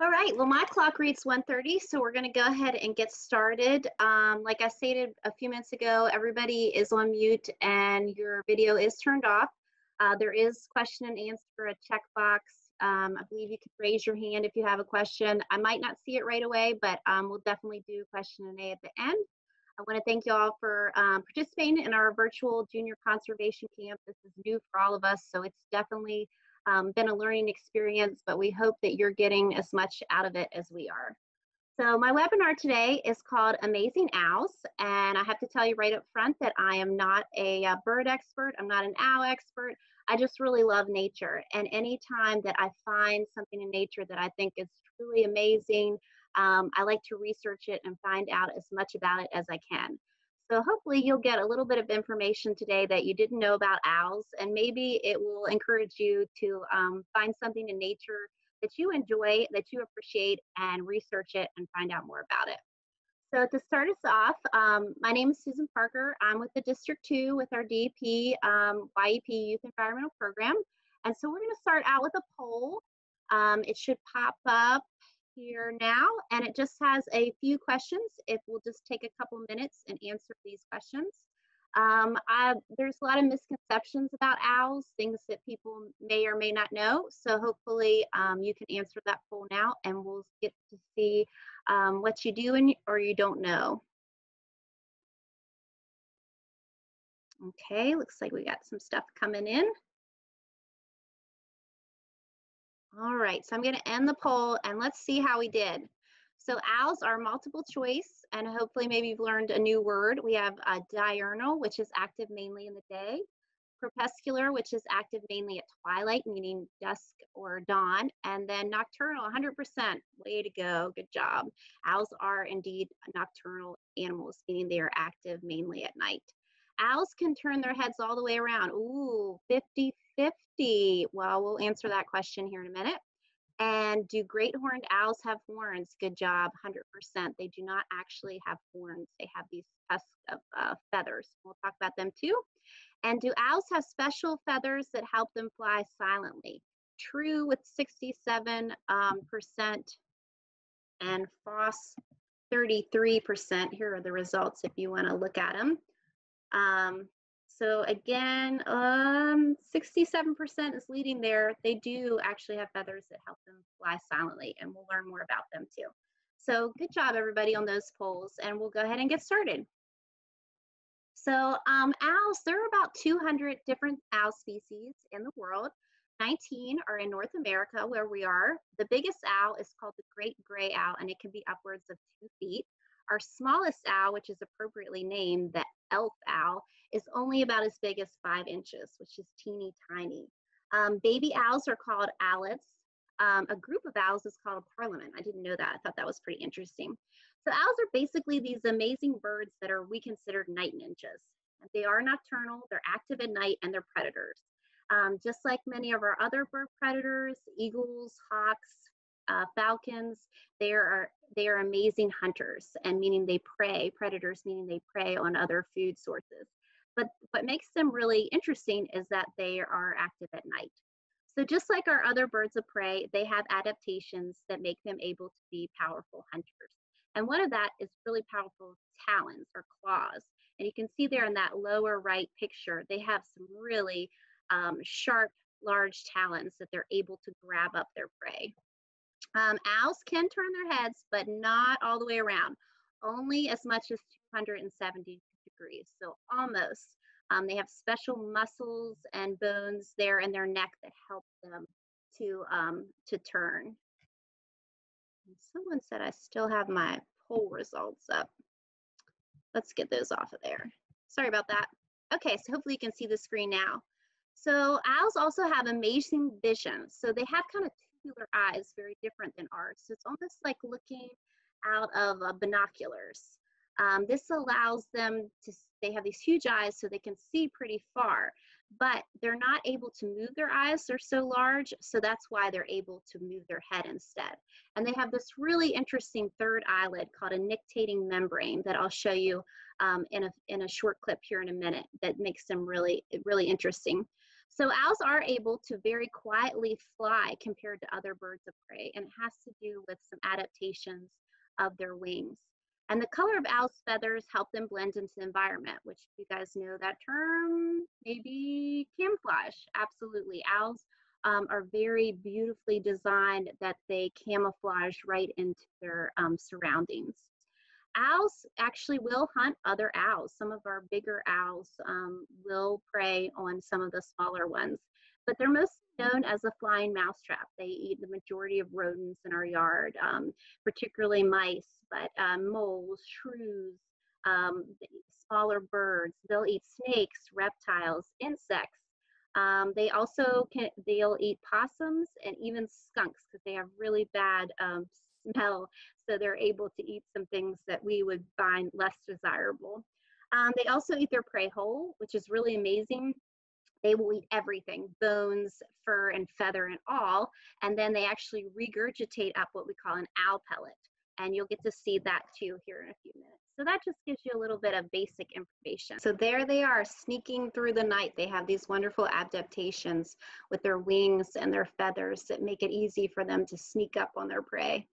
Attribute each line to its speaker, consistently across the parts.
Speaker 1: All right, well, my clock reads 1.30, so we're gonna go ahead and get started. Um, like I stated a few minutes ago, everybody is on mute and your video is turned off. Uh, there is question and answer, for a checkbox. Um, I believe you can raise your hand if you have a question. I might not see it right away, but um, we'll definitely do question and A at the end. I wanna thank you all for um, participating in our virtual junior conservation camp. This is new for all of us, so it's definitely um, been a learning experience, but we hope that you're getting as much out of it as we are. So my webinar today is called Amazing Owls, and I have to tell you right up front that I am not a, a uh, bird expert, I'm not an owl expert, I just really love nature, and anytime that I find something in nature that I think is truly amazing, um, I like to research it and find out as much about it as I can. So hopefully you'll get a little bit of information today that you didn't know about owls, and maybe it will encourage you to um, find something in nature that you enjoy, that you appreciate, and research it and find out more about it. So to start us off, um, my name is Susan Parker. I'm with the District 2 with our DEP um, YEP Youth Environmental Program. And so we're going to start out with a poll. Um, it should pop up here now, and it just has a few questions. If we'll just take a couple minutes and answer these questions. Um, I, there's a lot of misconceptions about owls, things that people may or may not know. So hopefully um, you can answer that poll now and we'll get to see um, what you do and, or you don't know. Okay, looks like we got some stuff coming in. All right, so I'm gonna end the poll and let's see how we did. So owls are multiple choice and hopefully maybe you've learned a new word. We have a diurnal, which is active mainly in the day, crepuscular, which is active mainly at twilight, meaning dusk or dawn, and then nocturnal, 100%. Way to go, good job. Owls are indeed nocturnal animals, meaning they are active mainly at night. Owls can turn their heads all the way around. Ooh, 50 50. Well, we'll answer that question here in a minute. And do great horned owls have horns? Good job, 100%. They do not actually have horns. They have these tusks of uh, feathers. We'll talk about them too. And do owls have special feathers that help them fly silently? True with 67% um, and false 33%. Here are the results if you want to look at them. Um, so again, um, 67% is leading there. They do actually have feathers that help them fly silently, and we'll learn more about them too. So good job, everybody, on those polls, and we'll go ahead and get started. So um, owls, there are about 200 different owl species in the world. 19 are in North America, where we are. The biggest owl is called the great gray owl, and it can be upwards of two feet. Our smallest owl, which is appropriately named the elf owl, is only about as big as five inches, which is teeny tiny. Um, baby owls are called owlets. Um, a group of owls is called a parliament. I didn't know that. I thought that was pretty interesting. So owls are basically these amazing birds that are we considered night ninjas. They are nocturnal, they're active at night, and they're predators. Um, just like many of our other bird predators, eagles, hawks, uh, falcons, they are they are amazing hunters, and meaning they prey. Predators meaning they prey on other food sources. But what makes them really interesting is that they are active at night. So just like our other birds of prey, they have adaptations that make them able to be powerful hunters. And one of that is really powerful talons or claws. And you can see there in that lower right picture, they have some really um, sharp, large talons that they're able to grab up their prey. Um, owls can turn their heads, but not all the way around, only as much as 270 degrees, so almost. Um, they have special muscles and bones there in their neck that help them to, um, to turn. Someone said I still have my poll results up. Let's get those off of there. Sorry about that. Okay, so hopefully you can see the screen now. So owls also have amazing vision. So they have kind of tubular eyes, very different than ours. So it's almost like looking out of uh, binoculars. Um, this allows them to, they have these huge eyes so they can see pretty far, but they're not able to move their eyes. They're so large, so that's why they're able to move their head instead. And they have this really interesting third eyelid called a nictitating membrane that I'll show you um, in, a, in a short clip here in a minute that makes them really, really interesting. So owls are able to very quietly fly compared to other birds of prey, and it has to do with some adaptations of their wings. And the color of owls' feathers help them blend into the environment, which you guys know that term, maybe camouflage. Absolutely. Owls um, are very beautifully designed that they camouflage right into their um, surroundings. Owls actually will hunt other owls. Some of our bigger owls um, will prey on some of the smaller ones, but they're most known as a flying mousetrap. They eat the majority of rodents in our yard, um, particularly mice, but um, moles, shrews, um, smaller birds. They'll eat snakes, reptiles, insects, um, they also can, they'll eat possums and even skunks because they have really bad um, smell. So they're able to eat some things that we would find less desirable. Um, they also eat their prey whole, which is really amazing. They will eat everything, bones, fur, and feather and all. And then they actually regurgitate up what we call an owl pellet. And you'll get to see that too here in a few minutes. So that just gives you a little bit of basic information. So there they are sneaking through the night. They have these wonderful adaptations with their wings and their feathers that make it easy for them to sneak up on their prey.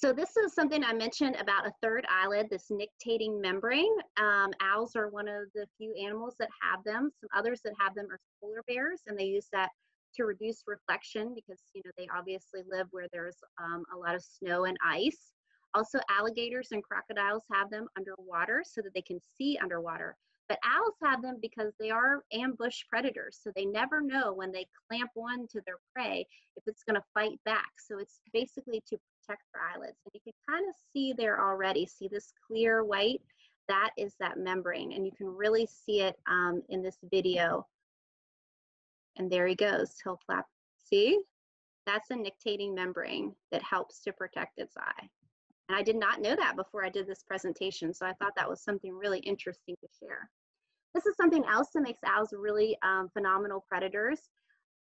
Speaker 1: So this is something I mentioned about a third eyelid, this nictitating membrane. Um, owls are one of the few animals that have them. Some others that have them are polar bears, and they use that to reduce reflection because you know they obviously live where there's um, a lot of snow and ice. Also, alligators and crocodiles have them underwater so that they can see underwater. But owls have them because they are ambush predators. So they never know when they clamp on to their prey if it's going to fight back. So it's basically to protect their eyelids. And you can kind of see there already. See this clear white? That is that membrane. And you can really see it um, in this video. And there he goes. He'll flap. See? That's a nictitating membrane that helps to protect its eye. And I did not know that before I did this presentation, so I thought that was something really interesting to share. This is something else that makes owls really um, phenomenal predators.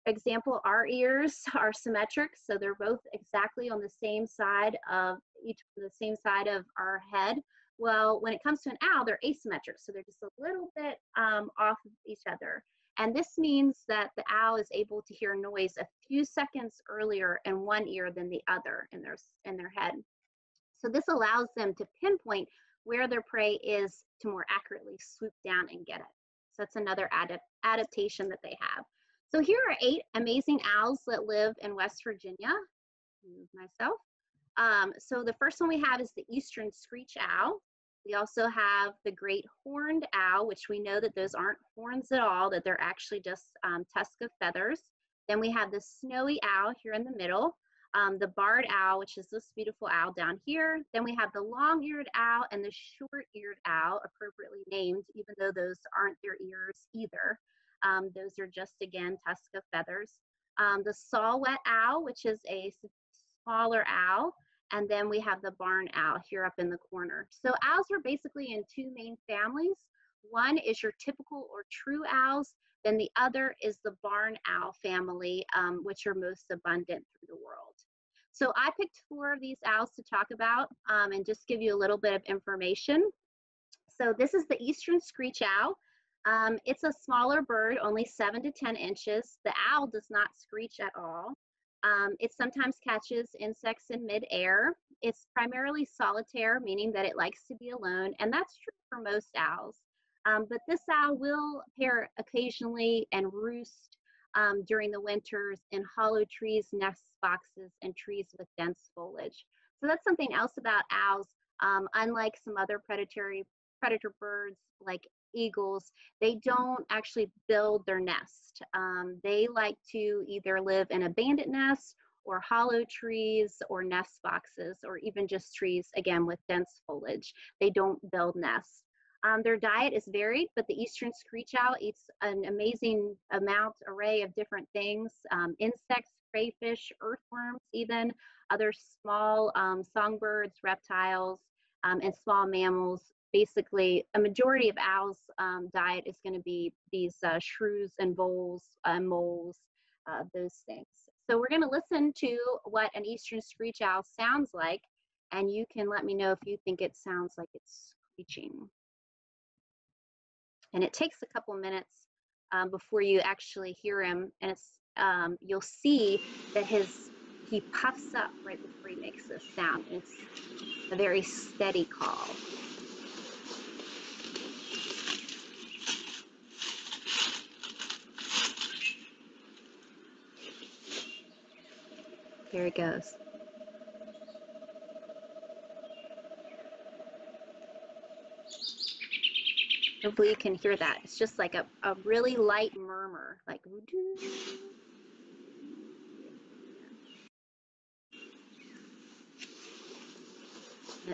Speaker 1: Example, our ears are symmetric, so they're both exactly on the same side of each the same side of our head. Well, when it comes to an owl, they're asymmetric, so they're just a little bit um, off of each other. And this means that the owl is able to hear noise a few seconds earlier in one ear than the other in their, in their head. So this allows them to pinpoint where their prey is to more accurately swoop down and get it. So that's another adaptation that they have. So here are eight amazing owls that live in West Virginia. Myself. Um, so the first one we have is the eastern screech owl. We also have the great horned owl, which we know that those aren't horns at all, that they're actually just um, tusk of feathers. Then we have the snowy owl here in the middle um, the barred owl, which is this beautiful owl down here. Then we have the long-eared owl and the short-eared owl, appropriately named, even though those aren't their ears either. Um, those are just, again, Tuska feathers. Um, the saw-whet owl, which is a smaller owl. And then we have the barn owl here up in the corner. So owls are basically in two main families. One is your typical or true owls, then the other is the barn owl family, um, which are most abundant through the world. So I picked four of these owls to talk about um, and just give you a little bit of information. So this is the eastern screech owl. Um, it's a smaller bird, only seven to 10 inches. The owl does not screech at all. Um, it sometimes catches insects in midair. It's primarily solitaire, meaning that it likes to be alone, and that's true for most owls. Um, but this owl will pair occasionally and roost um, during the winters in hollow trees, nest boxes, and trees with dense foliage. So that's something else about owls. Um, unlike some other predatory predator birds like eagles, they don't actually build their nest. Um, they like to either live in abandoned nests or hollow trees or nest boxes or even just trees, again, with dense foliage. They don't build nests. Um, their diet is varied, but the eastern screech owl eats an amazing amount, array of different things, um, insects, crayfish, earthworms, even other small um, songbirds, reptiles, um, and small mammals. Basically, a majority of owls' um, diet is going to be these uh, shrews and voles, uh, moles, uh, those things. So we're going to listen to what an eastern screech owl sounds like, and you can let me know if you think it sounds like it's screeching. And it takes a couple minutes um, before you actually hear him, and it's um, you'll see that his he puffs up right before he makes this sound. It's a very steady call. Here it goes. Hopefully you can hear that. It's just like a, a really light murmur, like Doo.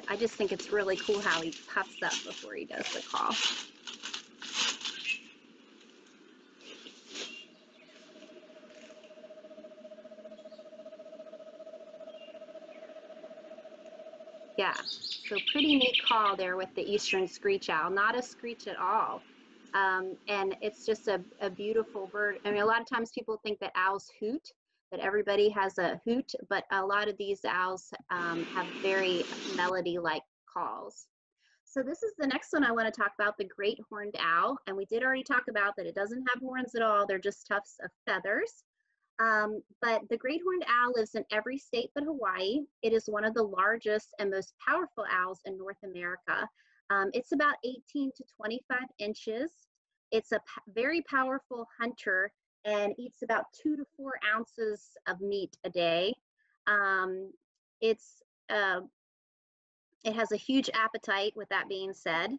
Speaker 1: I just think it's really cool how he puffs up before he does the call. Yeah, so pretty neat call there with the eastern screech owl. Not a screech at all. Um, and it's just a, a beautiful bird. I mean, a lot of times people think that owls hoot, that everybody has a hoot, but a lot of these owls um, have very melody-like calls. So this is the next one I want to talk about, the great horned owl. And we did already talk about that it doesn't have horns at all. They're just tufts of feathers. Um, but the great horned owl lives in every state but Hawaii. It is one of the largest and most powerful owls in North America. Um, it's about 18 to 25 inches. It's a very powerful hunter and eats about two to four ounces of meat a day. Um, it's uh, it has a huge appetite. With that being said,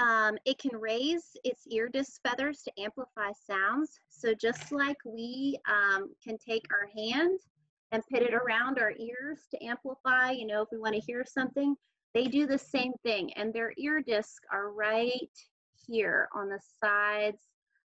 Speaker 1: um, it can raise its ear disc feathers to amplify sounds. So just like we um, can take our hand and put it around our ears to amplify, you know, if we want to hear something, they do the same thing. And their ear discs are right here on the sides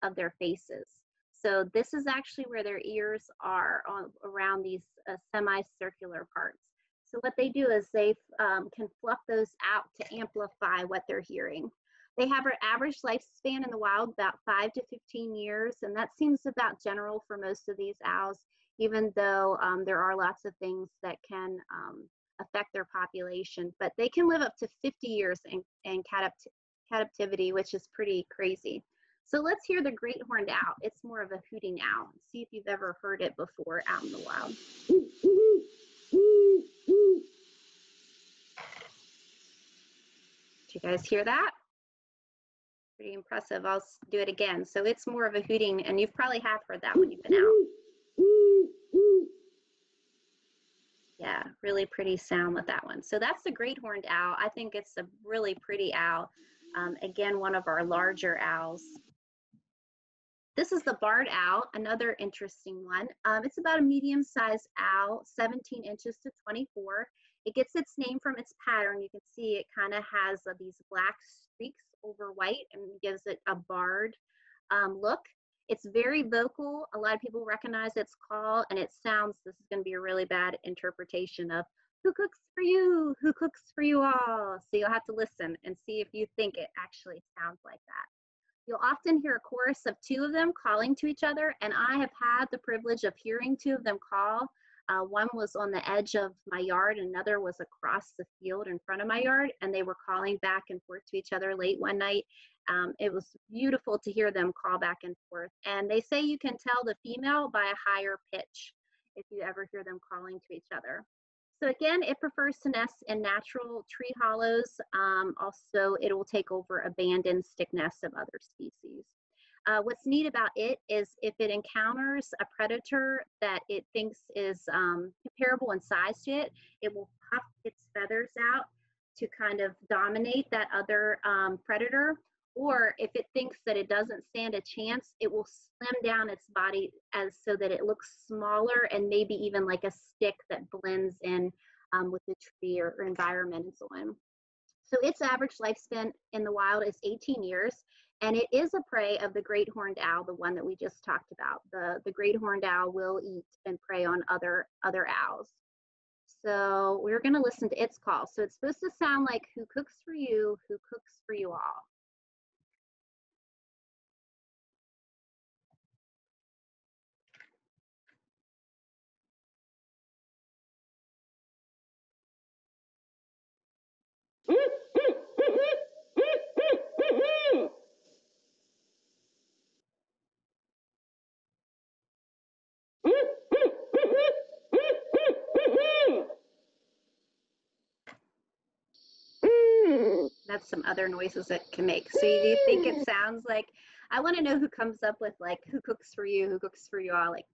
Speaker 1: of their faces. So this is actually where their ears are on, around these uh, semicircular parts. So what they do is they um, can fluff those out to amplify what they're hearing. They have an average lifespan in the wild about 5 to 15 years, and that seems about general for most of these owls, even though um, there are lots of things that can um, affect their population. But they can live up to 50 years in, in catapt captivity, which is pretty crazy. So let's hear the great horned owl. It's more of a hooting owl. See if you've ever heard it before out in the wild. Do you guys hear that? Pretty impressive. I'll do it again. So it's more of a hooting, and you've probably have heard that when you've been out. Yeah, really pretty sound with that one. So that's the great horned owl. I think it's a really pretty owl. Um, again, one of our larger owls. This is the barred owl, another interesting one. Um, it's about a medium-sized owl, 17 inches to 24. It gets its name from its pattern. You can see it kind of has uh, these black streaks over white and gives it a barred um, look. It's very vocal. A lot of people recognize its call and it sounds, this is gonna be a really bad interpretation of who cooks for you? Who cooks for you all? So you'll have to listen and see if you think it actually sounds like that. You'll often hear a chorus of two of them calling to each other, and I have had the privilege of hearing two of them call. Uh, one was on the edge of my yard, another was across the field in front of my yard, and they were calling back and forth to each other late one night. Um, it was beautiful to hear them call back and forth. And they say you can tell the female by a higher pitch if you ever hear them calling to each other. So again, it prefers to nest in natural tree hollows. Um, also, it will take over abandoned stick nests of other species. Uh, what's neat about it is if it encounters a predator that it thinks is um, comparable in size to it, it will puff its feathers out to kind of dominate that other um, predator. Or if it thinks that it doesn't stand a chance, it will slim down its body as so that it looks smaller and maybe even like a stick that blends in um, with the tree or, or environment and so on. So its average lifespan in the wild is 18 years. And it is a prey of the great horned owl, the one that we just talked about. The, the great horned owl will eat and prey on other, other owls. So we're gonna listen to its call. So it's supposed to sound like who cooks for you, who cooks for you all. That's some other noises it can make. So you think it sounds like I want to know who comes up with like who cooks for you, who cooks for you all, like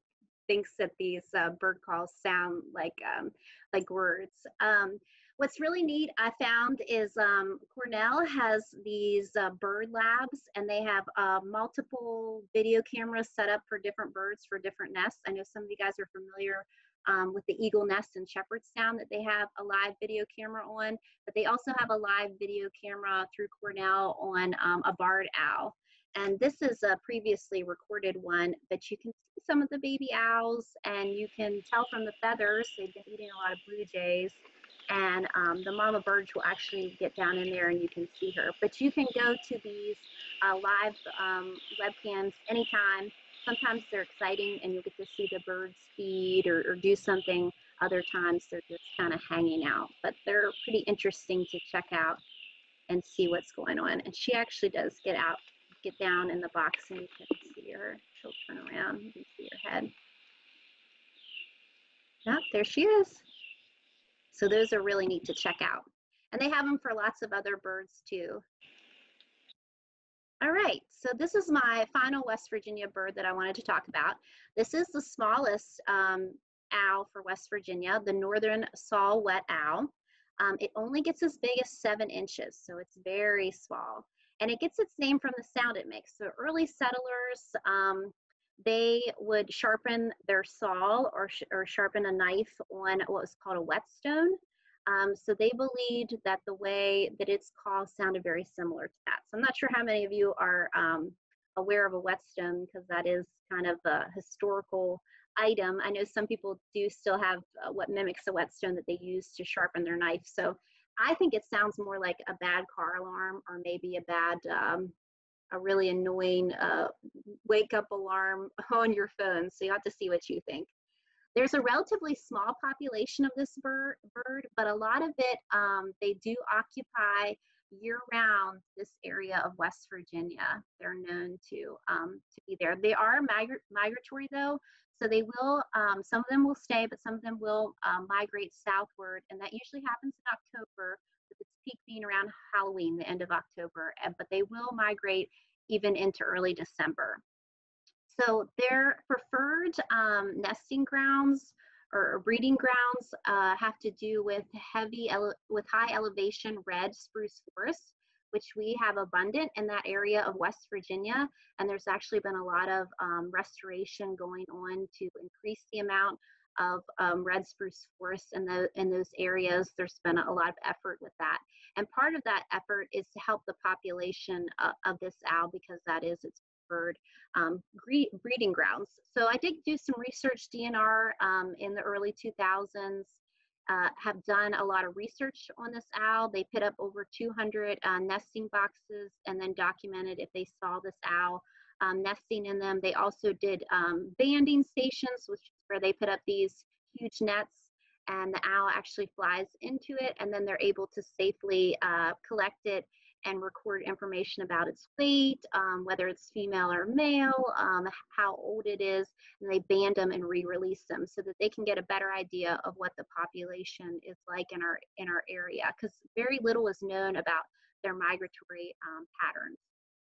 Speaker 1: thinks that these uh, bird calls sound like um, like words. Um, what's really neat I found is um, Cornell has these uh, bird labs and they have uh, multiple video cameras set up for different birds for different nests. I know some of you guys are familiar um, with the eagle nest in Shepherdstown that they have a live video camera on, but they also have a live video camera through Cornell on um, a barred owl. And this is a previously recorded one, but you can see some of the baby owls and you can tell from the feathers, they've been eating a lot of blue jays. And um, the mama birds will actually get down in there and you can see her. But you can go to these uh, live um, webcams anytime. Sometimes they're exciting and you'll get to see the birds feed or, or do something. Other times they're just kind of hanging out, but they're pretty interesting to check out and see what's going on. And she actually does get out get down in the box and you can see her. She'll turn around, you can see her head. Yep, there she is. So those are really neat to check out. And they have them for lots of other birds too. All right, so this is my final West Virginia bird that I wanted to talk about. This is the smallest um, owl for West Virginia, the northern saw-whet owl. Um, it only gets as big as seven inches, so it's very small and it gets its name from the sound it makes. So early settlers, um, they would sharpen their saw or, sh or sharpen a knife on what was called a whetstone. Um, so they believed that the way that its call sounded very similar to that. So I'm not sure how many of you are um, aware of a whetstone because that is kind of a historical item. I know some people do still have uh, what mimics a whetstone that they use to sharpen their knife. So I think it sounds more like a bad car alarm or maybe a bad, um, a really annoying uh, wake up alarm on your phone. So you have to see what you think. There's a relatively small population of this bird, bird but a lot of it, um, they do occupy year round this area of West Virginia. They're known to, um, to be there. They are migra migratory though, so they will, um, some of them will stay, but some of them will um, migrate southward, and that usually happens in October, peak being around Halloween, the end of October, but they will migrate even into early December. So their preferred um, nesting grounds or breeding grounds uh, have to do with heavy, with high elevation red spruce forests which we have abundant in that area of West Virginia. And there's actually been a lot of um, restoration going on to increase the amount of um, red spruce forests in, the, in those areas. There's been a lot of effort with that. And part of that effort is to help the population uh, of this owl because that is its preferred um, breeding grounds. So I did do some research DNR um, in the early 2000s uh, have done a lot of research on this owl. They put up over 200 uh, nesting boxes and then documented if they saw this owl um, nesting in them. They also did um, banding stations, which where they put up these huge nets and the owl actually flies into it and then they're able to safely uh, collect it and record information about its weight, um, whether it's female or male, um, how old it is, and they band them and re-release them so that they can get a better idea of what the population is like in our in our area because very little is known about their migratory um, patterns.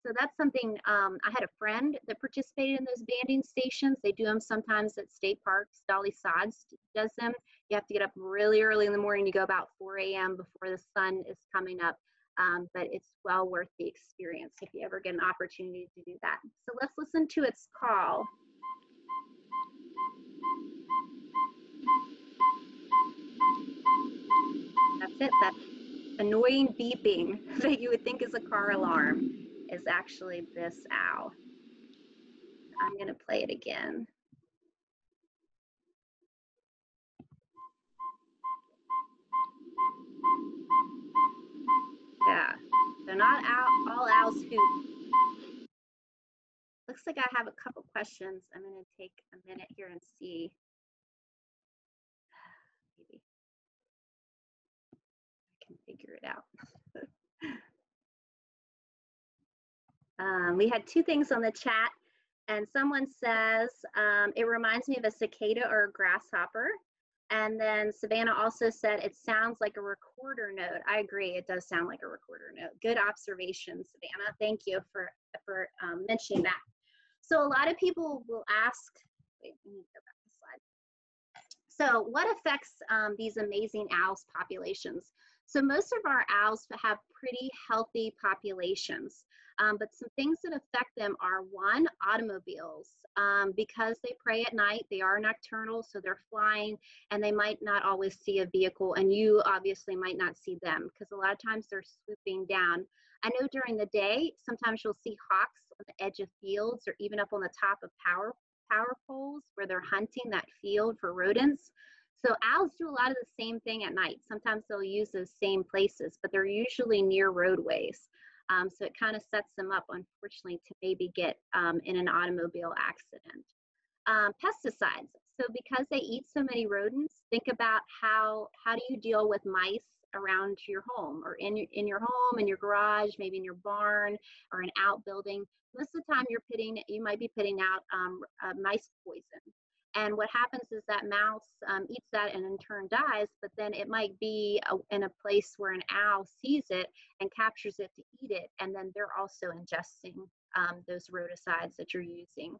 Speaker 1: So that's something um, I had a friend that participated in those banding stations. They do them sometimes at state parks. Dolly Sods does them. You have to get up really early in the morning. You go about 4 a.m. before the sun is coming up um, but it's well worth the experience if you ever get an opportunity to do that. So let's listen to its call. That's it, that annoying beeping that you would think is a car alarm is actually this owl. I'm gonna play it again. Yeah. They're not out, all owls who. Looks like I have a couple questions. I'm going to take a minute here and see. Maybe I can figure it out. um, we had two things on the chat, and someone says um, it reminds me of a cicada or a grasshopper. And then Savannah also said it sounds like a recorder note. I agree, it does sound like a recorder note. Good observation, Savannah. Thank you for for um, mentioning that. So a lot of people will ask. Wait, let me go back slide. So what affects um, these amazing owls populations? So most of our owls have pretty healthy populations. Um, but some things that affect them are one, automobiles. Um, because they prey at night, they are nocturnal, so they're flying and they might not always see a vehicle, and you obviously might not see them because a lot of times they're swooping down. I know during the day, sometimes you'll see hawks on the edge of fields or even up on the top of power power poles where they're hunting that field for rodents. So owls do a lot of the same thing at night. Sometimes they'll use those same places, but they're usually near roadways. Um, so it kind of sets them up, unfortunately, to maybe get um, in an automobile accident. Um, pesticides. So because they eat so many rodents, think about how how do you deal with mice around your home or in your, in your home, in your garage, maybe in your barn or an outbuilding. Most of the time, you're putting you might be putting out um, uh, mice poison. And what happens is that mouse um, eats that and in turn dies, but then it might be a, in a place where an owl sees it and captures it to eat it, and then they're also ingesting um, those rodicides that you're using.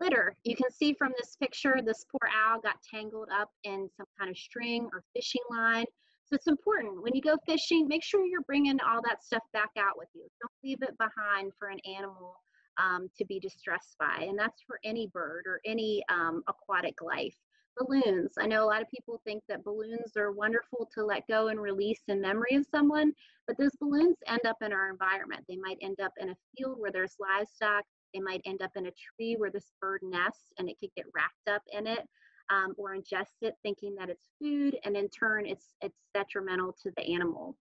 Speaker 1: Litter, you can see from this picture, this poor owl got tangled up in some kind of string or fishing line. So it's important when you go fishing, make sure you're bringing all that stuff back out with you. Don't leave it behind for an animal um, to be distressed by, and that's for any bird or any um, aquatic life. Balloons. I know a lot of people think that balloons are wonderful to let go and release in memory of someone, but those balloons end up in our environment. They might end up in a field where there's livestock. They might end up in a tree where this bird nests and it could get wrapped up in it um, or ingest it thinking that it's food, and in turn, it's, it's detrimental to the animal.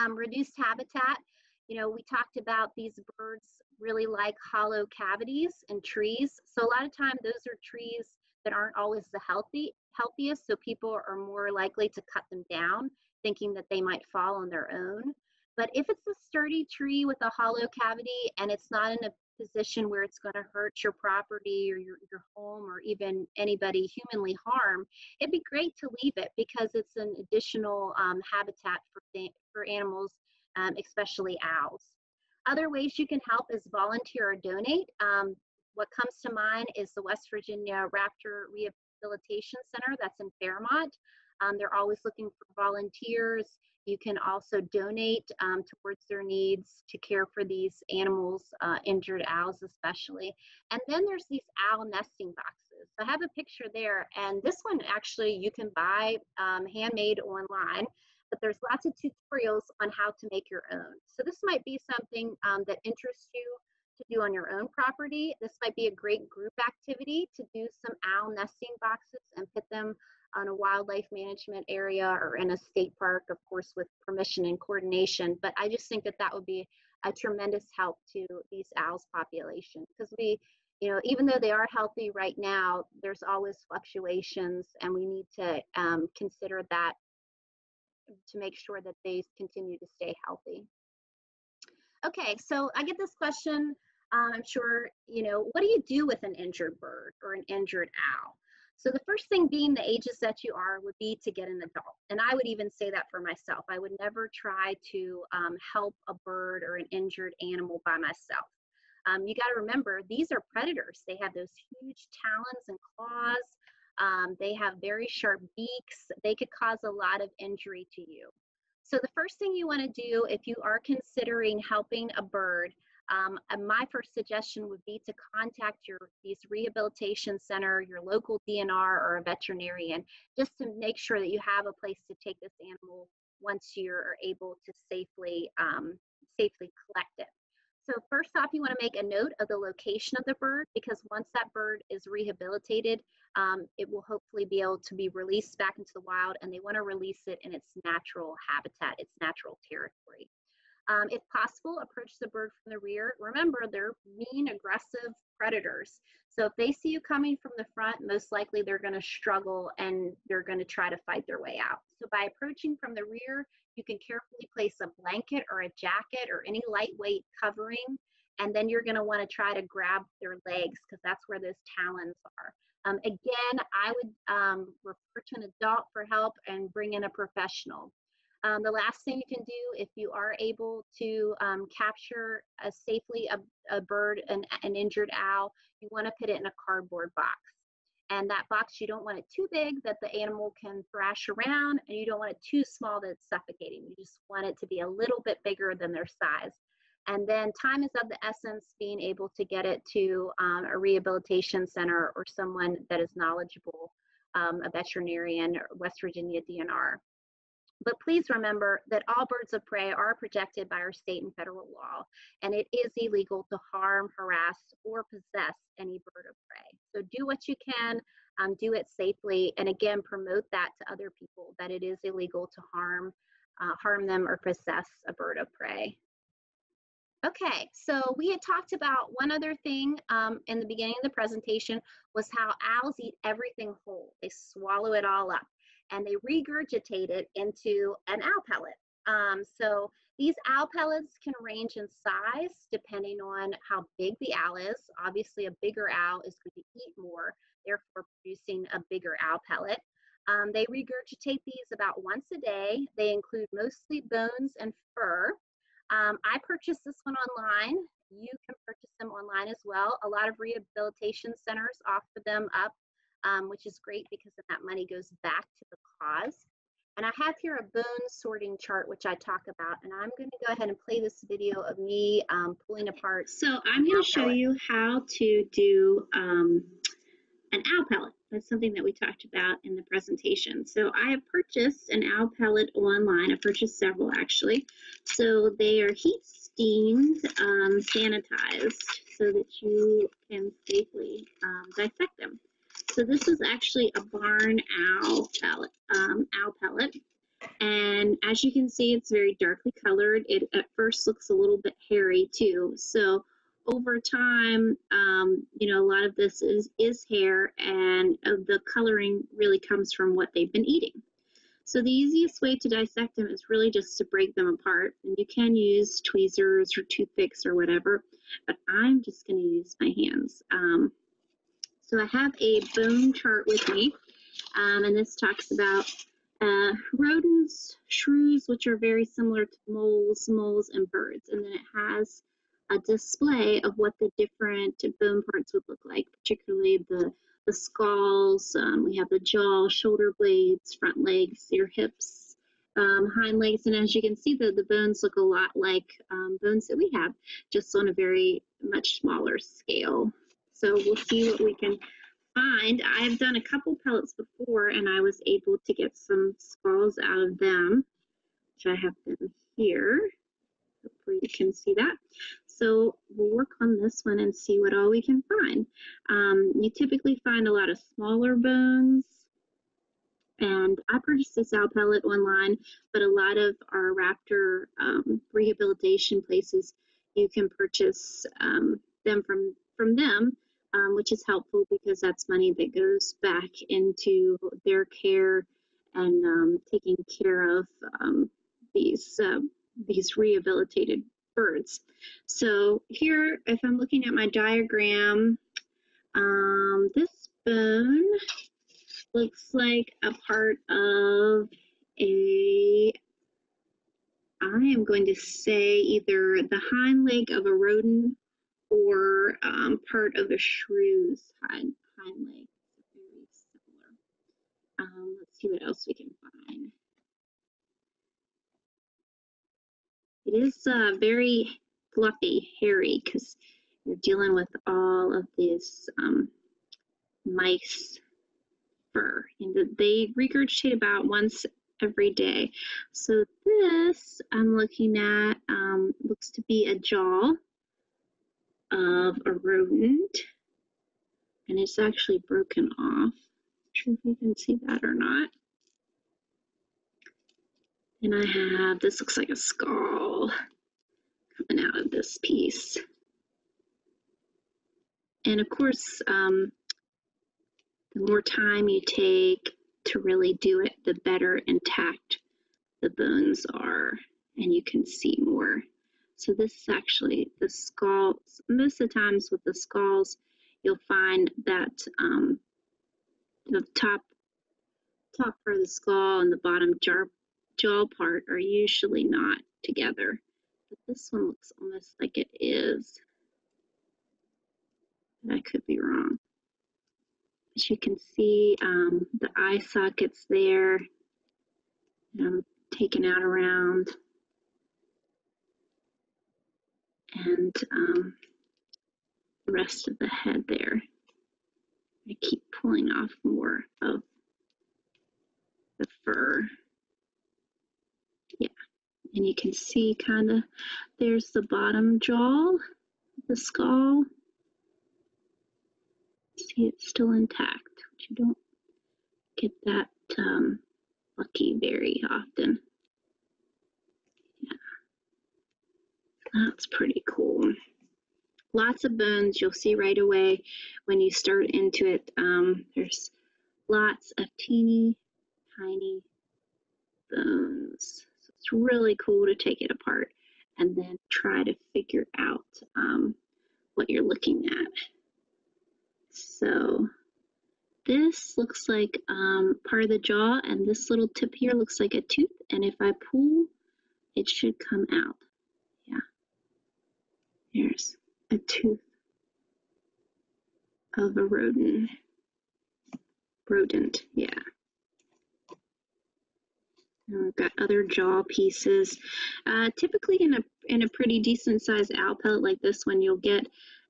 Speaker 1: Um, reduced habitat. You know, we talked about these birds really like hollow cavities and trees. So a lot of time those are trees that aren't always the healthy healthiest. So people are more likely to cut them down, thinking that they might fall on their own. But if it's a sturdy tree with a hollow cavity and it's not in a position where it's going to hurt your property or your, your home or even anybody humanly harm, it'd be great to leave it because it's an additional um, habitat for, for animals, um, especially owls. Other ways you can help is volunteer or donate. Um, what comes to mind is the West Virginia Raptor Rehabilitation Center that's in Fairmont. Um, they're always looking for volunteers. You can also donate um, towards their needs to care for these animals, uh, injured owls especially. And then there's these owl nesting boxes. So I have a picture there, and this one actually you can buy um, handmade online but there's lots of tutorials on how to make your own. So this might be something um, that interests you to do on your own property. This might be a great group activity to do some owl nesting boxes and put them on a wildlife management area or in a state park, of course, with permission and coordination. But I just think that that would be a tremendous help to these owls population because we, you know, even though they are healthy right now, there's always fluctuations and we need to um, consider that to make sure that they continue to stay healthy. Okay, so I get this question, um, I'm sure, you know, what do you do with an injured bird or an injured owl? So the first thing being the ages that you are would be to get an adult. And I would even say that for myself. I would never try to um, help a bird or an injured animal by myself. Um, you got to remember, these are predators. They have those huge talons and claws. Um, they have very sharp beaks. They could cause a lot of injury to you. So the first thing you want to do if you are considering helping a bird, um, my first suggestion would be to contact your these rehabilitation center, your local DNR or a veterinarian, just to make sure that you have a place to take this animal once you're able to safely um, safely collect it. So first off, you want to make a note of the location of the bird because once that bird is rehabilitated, um, it will hopefully be able to be released back into the wild and they want to release it in its natural habitat, its natural territory. Um, if possible, approach the bird from the rear. Remember, they're mean, aggressive predators. So if they see you coming from the front, most likely they're going to struggle and they're going to try to fight their way out. So by approaching from the rear, you can carefully place a blanket or a jacket or any lightweight covering, and then you're going to want to try to grab their legs because that's where those talons are. Um, again, I would um, refer to an adult for help and bring in a professional. Um, the last thing you can do if you are able to um, capture a safely a, a bird, an, an injured owl, you want to put it in a cardboard box. And that box, you don't want it too big that the animal can thrash around, and you don't want it too small that it's suffocating. You just want it to be a little bit bigger than their size. And then time is of the essence, being able to get it to um, a rehabilitation center or someone that is knowledgeable, um, a veterinarian or West Virginia DNR. But please remember that all birds of prey are protected by our state and federal law, and it is illegal to harm, harass, or possess any bird of prey. So do what you can, um, do it safely, and again, promote that to other people that it is illegal to harm, uh, harm them or possess a bird of prey. Okay, so we had talked about one other thing um, in the beginning of the presentation was how owls eat everything whole. They swallow it all up and they regurgitate it into an owl pellet. Um, so these owl pellets can range in size depending on how big the owl is. Obviously, a bigger owl is going to eat more, therefore producing a bigger owl pellet. Um, they regurgitate these about once a day. They include mostly bones and fur. Um, I purchased this one online. You can purchase them online as well. A lot of rehabilitation centers offer them up um, which is great because then that money goes back to the cause. And I have here a bone sorting chart, which I talk about, and I'm going to go ahead and play this video of me um, pulling apart.
Speaker 2: So I'm going to show pellet. you how to do um, an owl pellet. That's something that we talked about in the presentation. So I have purchased an owl pellet online. I purchased several actually. So they are heat steamed, um, sanitized, so that you can safely um, dissect them. So this is actually a barn owl pellet, um, owl pellet. And as you can see, it's very darkly colored. It at first looks a little bit hairy too. So over time, um, you know, a lot of this is, is hair and uh, the coloring really comes from what they've been eating. So the easiest way to dissect them is really just to break them apart. And you can use tweezers or toothpicks or whatever, but I'm just going to use my hands. Um, so I have a bone chart with me, um, and this talks about uh, rodents, shrews, which are very similar to moles, moles, and birds. And then it has a display of what the different bone parts would look like, particularly the, the skulls. Um, we have the jaw, shoulder blades, front legs, your hips, um, hind legs. And as you can see, the, the bones look a lot like um, bones that we have, just on a very much smaller scale. So we'll see what we can find. I've done a couple pellets before and I was able to get some skulls out of them, which I have them here. Hopefully you can see that. So we'll work on this one and see what all we can find. Um, you typically find a lot of smaller bones. And I purchased this owl pellet online, but a lot of our raptor um, rehabilitation places, you can purchase um, them from, from them um, which is helpful because that's money that goes back into their care and um, taking care of um, these uh, these rehabilitated birds. So here, if I'm looking at my diagram, um, this bone looks like a part of a I am going to say either the hind leg of a rodent or um, part of a shrew's hind, hind leg. Very similar. Um, let's see what else we can find. It is uh, very fluffy, hairy, because you're dealing with all of this um, mice fur. And they regurgitate about once every day. So this I'm looking at um, looks to be a jaw of a rodent and it's actually broken off. Not sure if you can see that or not. And I have, this looks like a skull coming out of this piece. And of course, um, the more time you take to really do it, the better intact the bones are, and you can see more so this is actually the skulls. Most of the times with the skulls, you'll find that um, the top top part of the skull and the bottom jaw jaw part are usually not together. But this one looks almost like it is. I could be wrong. As you can see, um, the eye sockets there, um, taken out around. And um, the rest of the head there. I keep pulling off more of the fur. Yeah, and you can see kind of, there's the bottom jaw, the skull. See, it's still intact, which you don't get that um, lucky very often. Yeah, that's pretty Lots of bones you'll see right away when you start into it. Um, there's lots of teeny tiny bones. So it's really cool to take it apart and then try to figure out um, what you're looking at. So this looks like um, part of the jaw and this little tip here looks like a tooth and if I pull it should come out. Here's a tooth of a rodent. Rodent, yeah. And we've got other jaw pieces. Uh, typically in a in a pretty decent sized owl pellet like this one, you'll get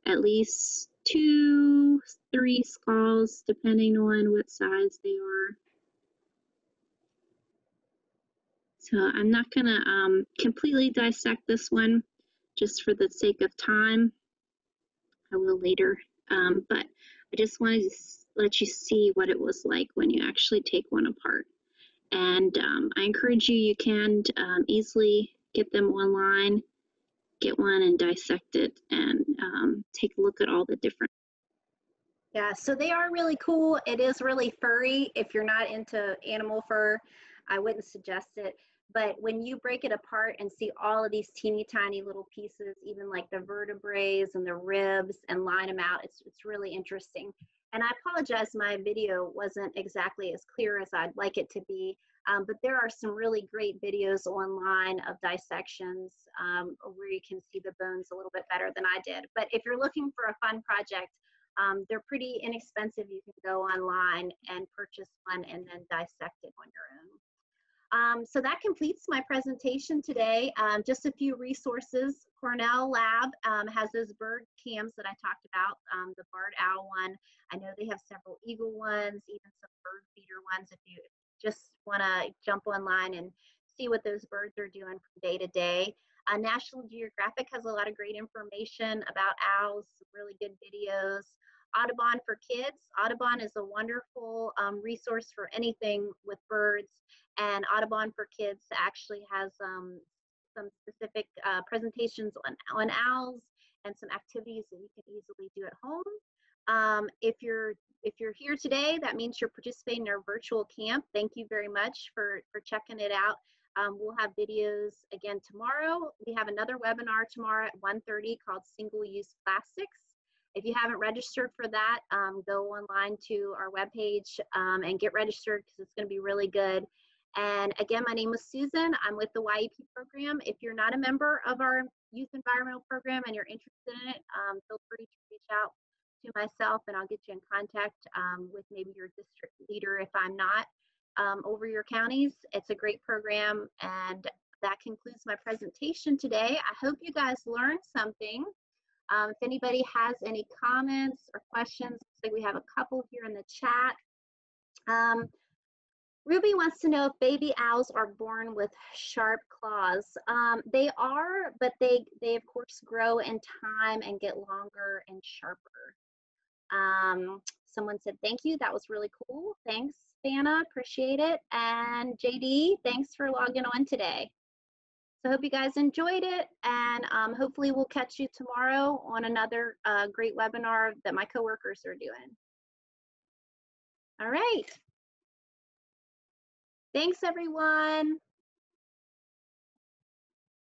Speaker 2: at least two, three skulls, depending on what size they are. So I'm not gonna um, completely dissect this one just for the sake of time. I will later, um, but I just wanted to let you see what it was like when you actually take one apart. And um, I encourage you, you can um, easily get them online, get one and dissect it and um, take a look at all the different.
Speaker 1: Yeah, so they are really cool. It is really furry. If you're not into animal fur, I wouldn't suggest it. But when you break it apart and see all of these teeny tiny little pieces, even like the vertebrae and the ribs, and line them out, it's, it's really interesting. And I apologize, my video wasn't exactly as clear as I'd like it to be, um, but there are some really great videos online of dissections um, where you can see the bones a little bit better than I did. But if you're looking for a fun project, um, they're pretty inexpensive. You can go online and purchase one and then dissect it on your own. Um, so that completes my presentation today. Um, just a few resources. Cornell Lab um, has those bird cams that I talked about, um, the barred owl one. I know they have several eagle ones, even some bird feeder ones if you just want to jump online and see what those birds are doing from day to day. Uh, National Geographic has a lot of great information about owls, really good videos. Audubon for Kids. Audubon is a wonderful um, resource for anything with birds and Audubon for Kids actually has um, some specific uh, presentations on, on owls and some activities that you can easily do at home. Um, if you're if you're here today, that means you're participating in our virtual camp. Thank you very much for, for checking it out. Um, we'll have videos again tomorrow. We have another webinar tomorrow at 1.30 called Single Use Plastics. If you haven't registered for that, um, go online to our webpage um, and get registered because it's going to be really good. And again, my name is Susan. I'm with the YEP program. If you're not a member of our youth environmental program and you're interested in it, um, feel free to reach out to myself and I'll get you in contact um, with maybe your district leader if I'm not um, over your counties. It's a great program and that concludes my presentation today. I hope you guys learned something. Um, if anybody has any comments or questions, looks like we have a couple here in the chat. Um, Ruby wants to know if baby owls are born with sharp claws. Um, they are, but they, they of course grow in time and get longer and sharper. Um, someone said, thank you, that was really cool. Thanks, Vanna, appreciate it. And JD, thanks for logging on today. I hope you guys enjoyed it and um, hopefully we'll catch you tomorrow on another uh, great webinar that my coworkers are doing. All right. Thanks, everyone.